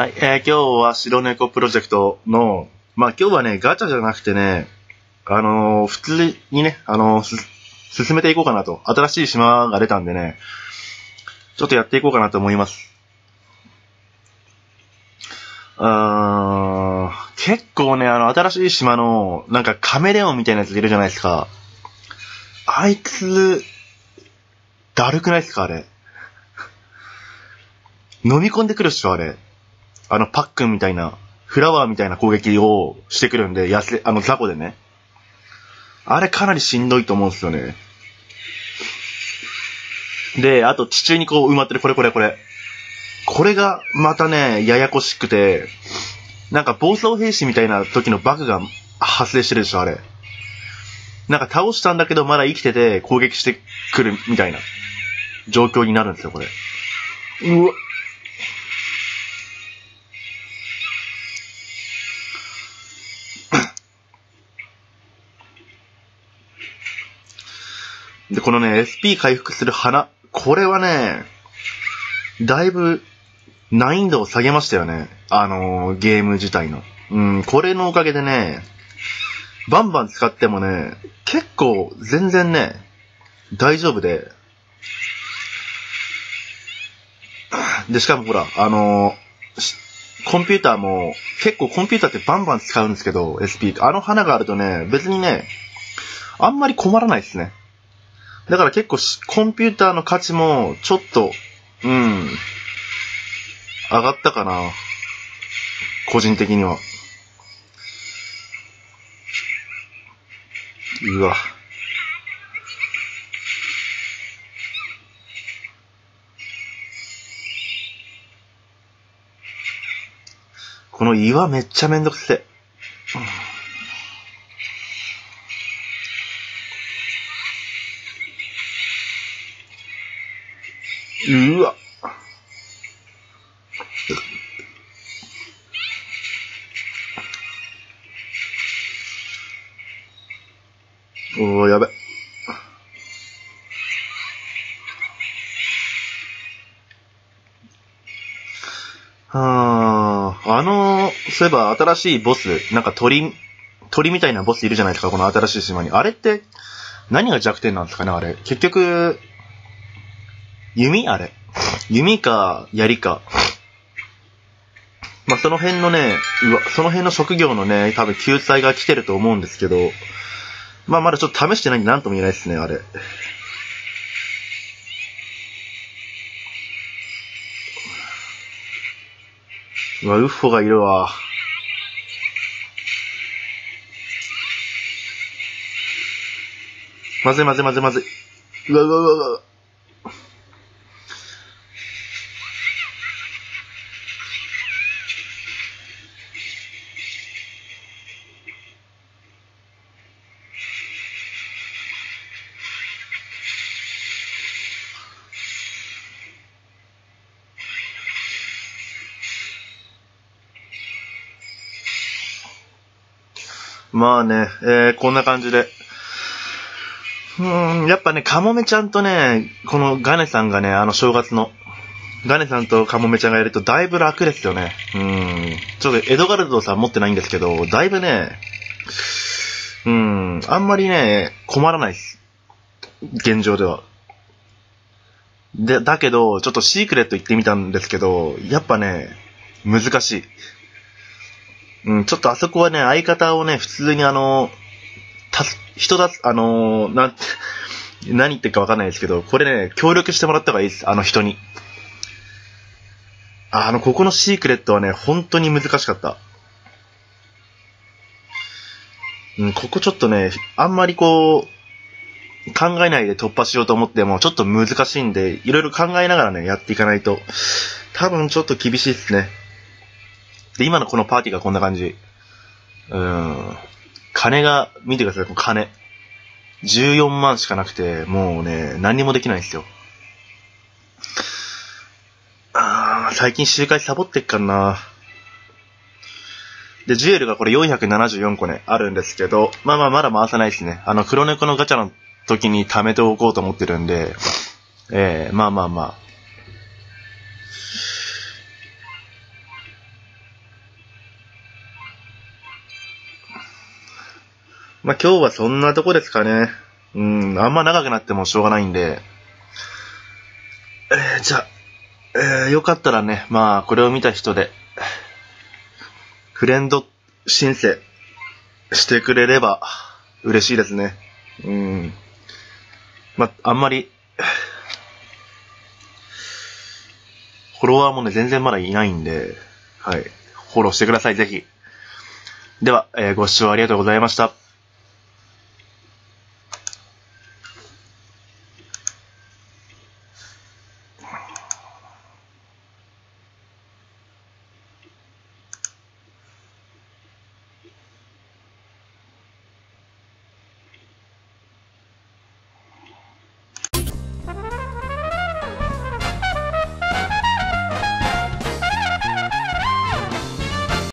はい、えー今日は白猫プロジェクトの、まあ今日はね、ガチャじゃなくてね、あのー普通にね、あのー進めていこうかなと。新しい島が出たんでね、ちょっとやっていこうかなと思います。あー結構ね、あの、新しい島の、なんかカメレオンみたいなやついるじゃないですか。あいつ、だるくないですかあれ。飲み込んでくるっしょあれ。あの、パックンみたいな、フラワーみたいな攻撃をしてくるんで、やせ、あの、雑魚でね。あれかなりしんどいと思うんですよね。で、あと地中にこう埋まってるこれこれこれ。これがまたね、ややこしくて、なんか暴走兵士みたいな時のバグが発生してるでしょ、あれ。なんか倒したんだけどまだ生きてて攻撃してくるみたいな状況になるんですよ、これ。うわ。で、このね、SP 回復する花。これはね、だいぶ難易度を下げましたよね。あのーゲーム自体の。うん、これのおかげでね、バンバン使ってもね、結構全然ね、大丈夫で。で、しかもほら、あのーコンピューターも、結構コンピューターってバンバン使うんですけど、SP。あの花があるとね、別にね、あんまり困らないですね。だから結構コンピューターの価値もちょっと、うん、上がったかな。個人的には。うわ。この岩めっちゃめんどくせえ。うわ。おー、やべ。はあ、あの、そういえば新しいボス、なんか鳥、鳥みたいなボスいるじゃないですか、この新しい島に。あれって、何が弱点なんですかね、あれ。結局、弓？あれ。弓か、槍か。まあ、その辺のね、うわ、その辺の職業のね、多分救済が来てると思うんですけど、まあ、まだちょっと試してないんで何とも言えないですね、あれ。うわ、ウッフォがいるわ。まずいまずいまずいまずい。うわうわうわうわ。まあね、えー、こんな感じで。うん、やっぱね、カモメちゃんとね、このガネさんがね、あの正月の、ガネさんとカモメちゃんがやるとだいぶ楽ですよね。うん。ちょっとエドガルドさん持ってないんですけど、だいぶね、うん、あんまりね、困らないです。現状では。で、だけど、ちょっとシークレット行ってみたんですけど、やっぱね、難しい。うん、ちょっとあそこはね、相方をね、普通にあの、たす、人だ、あのーな、何言ってるかわかんないですけど、これね、協力してもらった方がいいです、あの人に。あの、ここのシークレットはね、本当に難しかった。うん、ここちょっとね、あんまりこう、考えないで突破しようと思っても、ちょっと難しいんで、いろいろ考えながらね、やっていかないと、多分ちょっと厳しいですね。で、今のこのパーティーがこんな感じ。うん。金が、見てください、この金。14万しかなくて、もうね、何にもできないんですよ。あー、最近周回サボってっからな。で、ジュエルがこれ474個ね、あるんですけど、まあまあまだ回さないですね。あの、黒猫のガチャの時に貯めておこうと思ってるんで、えー、まあまあまあ。まあ、今日はそんなとこですかね。うん、あんま長くなってもしょうがないんで。えー、じゃあ、えー、よかったらね、まあ、これを見た人で、フレンド申請してくれれば嬉しいですね。うん。まあ、あんまり、フォロワーもね、全然まだいないんで、はい。フォローしてください、ぜひ。では、えーご視聴ありがとうございました。